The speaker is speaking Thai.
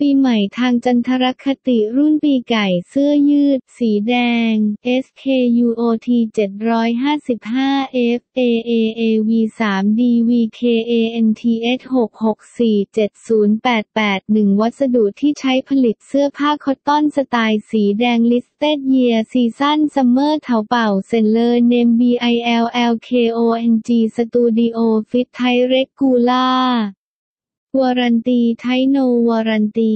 ปีใหม่ทางจันทรคติรุ่นปีไก่เสื้อยืด สีแดง SKUOT 755 FAAAV 3 DVKANTH 6647088 1 วัสดุที่ใช้ผลิตเสื้อผ้าคอตตอนสไตล์สีแดง Listed Year Season Summer เถาเป่าเซนเลอร์ Name BILLKONG Studio Fit Thai Regular วารันตีไทโนวารันตี